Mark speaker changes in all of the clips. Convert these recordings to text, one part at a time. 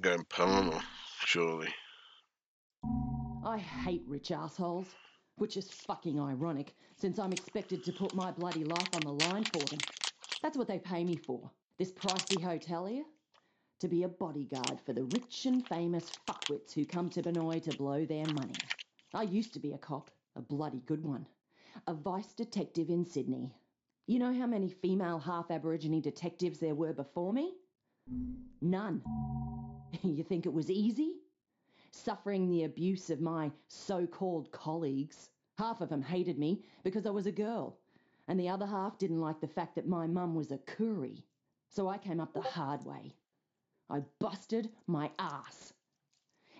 Speaker 1: Going Purna, surely.
Speaker 2: I hate rich assholes, which is fucking ironic since I'm expected to put my bloody life on the line for them. That's what they pay me for, this pricey hotel here. To be a bodyguard for the rich and famous fuckwits who come to Banoi to blow their money. I used to be a cop, a bloody good one. A vice detective in Sydney. You know how many female half Aborigine detectives there were before me? None. you think it was easy? Suffering the abuse of my so called colleagues. Half of them hated me because I was a girl, and the other half didn't like the fact that my mum was a Koori. So I came up the hard way. I busted my ass.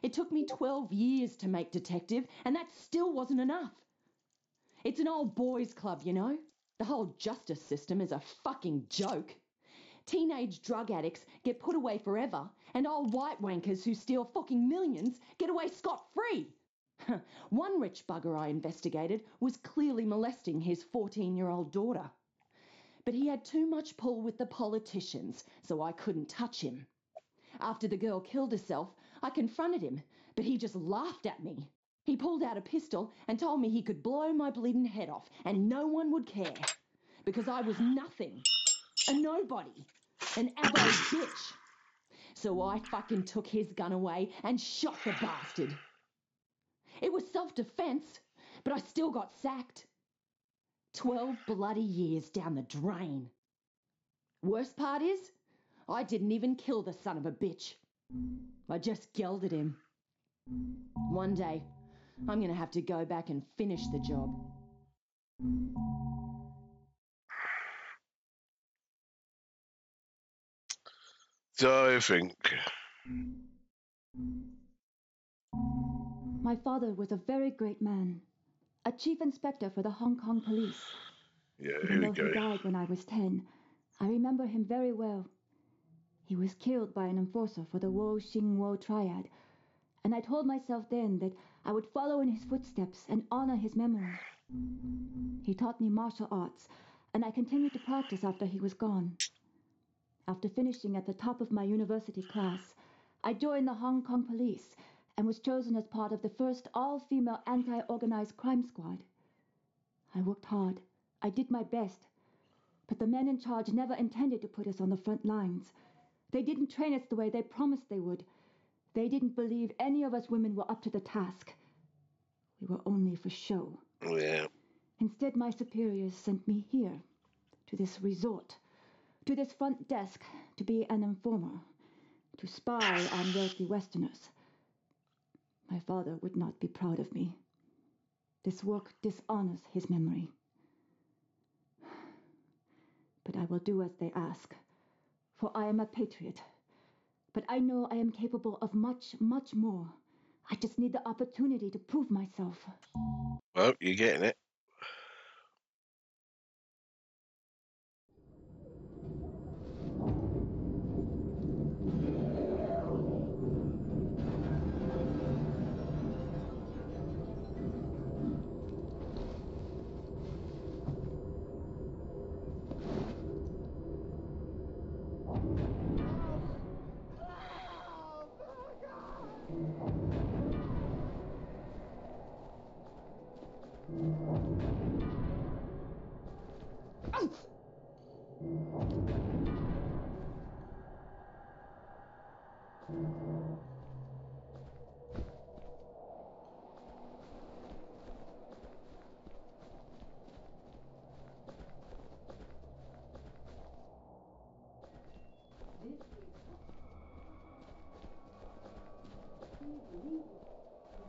Speaker 2: It took me 12 years to make detective, and that still wasn't enough. It's an old boys' club, you know? The whole justice system is a fucking joke. Teenage drug addicts get put away forever, and old white wankers who steal fucking millions get away scot free. One rich bugger I investigated was clearly molesting his 14 year old daughter. But he had too much pull with the politicians, so I couldn't touch him. After the girl killed herself, I confronted him, but he just laughed at me. He pulled out a pistol and told me he could blow my bleeding head off and no one would care. Because I was nothing. A nobody. An abo bitch. So I fucking took his gun away and shot the bastard. It was self defense, but I still got sacked. Twelve bloody years down the drain. Worst part is, I didn't even kill the son of a bitch. I just gelded him. One day, I'm gonna have to go back and finish the job.
Speaker 1: So I think.
Speaker 3: My father was a very great man, a chief inspector for the Hong Kong police.
Speaker 1: Yeah,
Speaker 3: Even
Speaker 1: here we
Speaker 3: though
Speaker 1: go.
Speaker 3: he died when I was 10, I remember him very well. He was killed by an enforcer for the Wo Shing Wo triad, and I told myself then that I would follow in his footsteps and honor his memory. He taught me martial arts, and I continued to practice after he was gone. After finishing at the top of my university class, I joined the Hong Kong police and was chosen as part of the first all female anti organized crime squad. I worked hard, I did my best, but the men in charge never intended to put us on the front lines. They didn't train us the way they promised they would. They didn't believe any of us women were up to the task. We were only for show.
Speaker 1: Oh, yeah.
Speaker 3: Instead, my superiors sent me here, to this resort, to this front desk, to be an informer, to spy on wealthy Westerners. My father would not be proud of me. This work dishonors his memory. But I will do as they ask, for I am a patriot. But I know I am capable of much, much more. I just need the opportunity to prove myself.
Speaker 1: Well, you're getting it.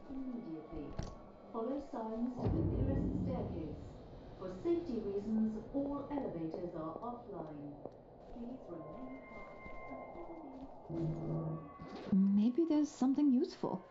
Speaker 4: Immediately, follow signs to the nearest staircase. For safety reasons, all elevators are offline.
Speaker 3: Maybe there's something useful.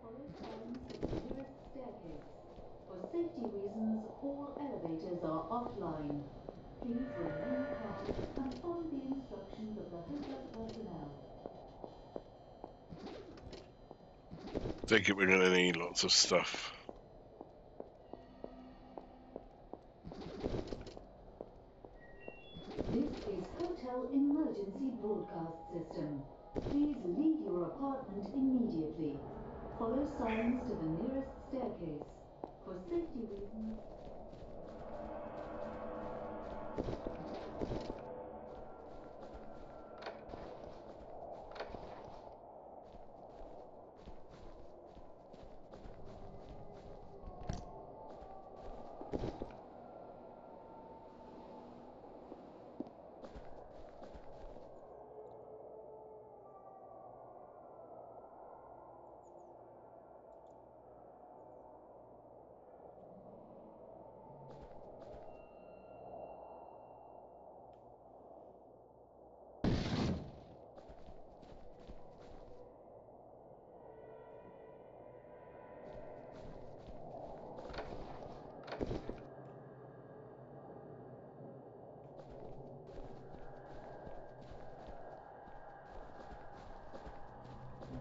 Speaker 4: Follow signs to the nearest staircase. For safety reasons, Please remain calm and follow the instructions of the hotel personnel.
Speaker 1: Take it we're gonna need lots of stuff.
Speaker 4: This is Hotel Emergency Broadcast System. Please leave your apartment immediately. Follow signs to the nearest staircase. For safety reasons,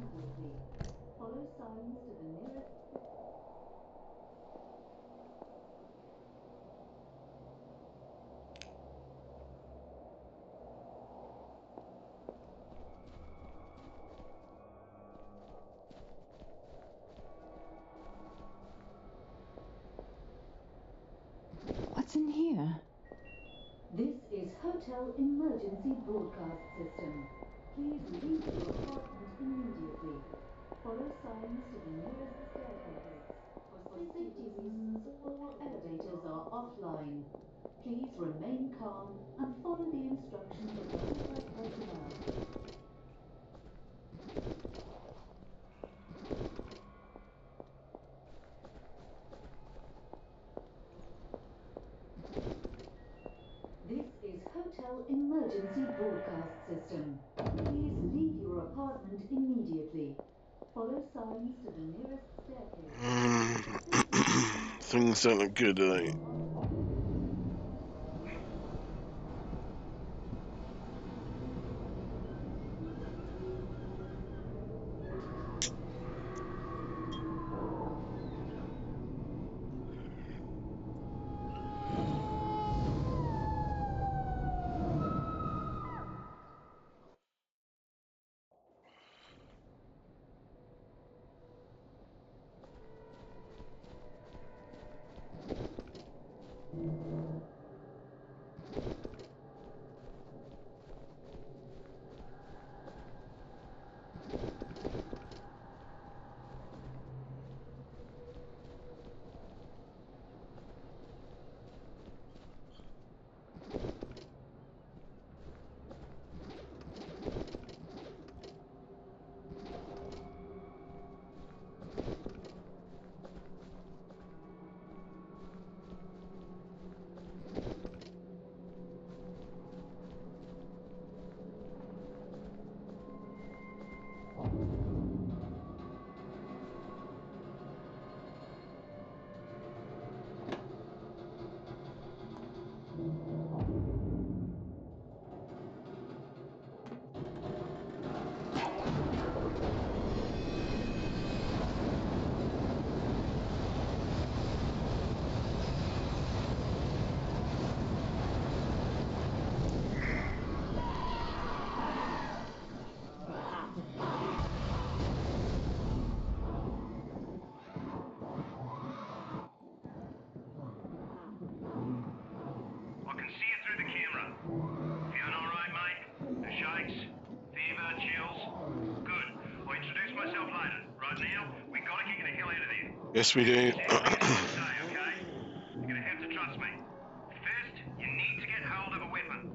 Speaker 4: immediately. Follow signs to the nearest
Speaker 3: What's in here?
Speaker 4: This is Hotel Emergency Broadcast System. Please leave your apartment immediately. Follow signs to the nearest staircase. For safety reasons, all elevators are offline. Please remain calm and follow the instructions of the hotel personnel. This is Hotel Emergency Broadcast System. Please leave your apartment immediately. Follow signs to the nearest staircase.
Speaker 1: Mm. Things don't look good, do they?
Speaker 5: Feeling all right, mate? The shakes? Fever? Chills? Good. I'll introduce myself later. Right now, we gotta get you the hell out of there.
Speaker 1: Yes, we do.
Speaker 5: Say what you say, okay? You're gonna have to trust me. First, you need to get hold of a weapon.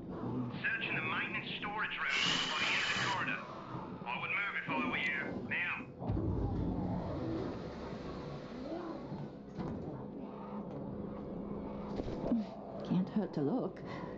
Speaker 5: Search in the maintenance storage room by the end of the corridor. I would move if I were you. Now.
Speaker 3: Can't hurt to look.